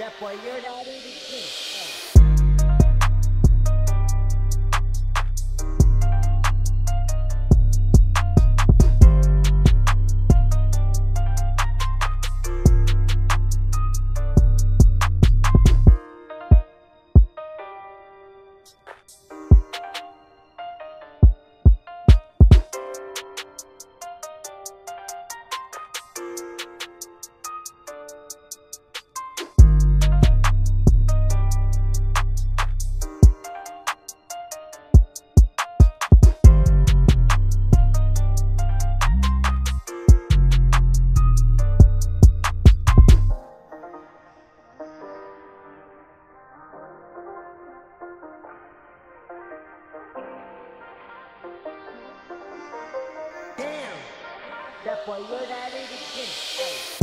that boy, you're not even kidding. That you're not even kidding.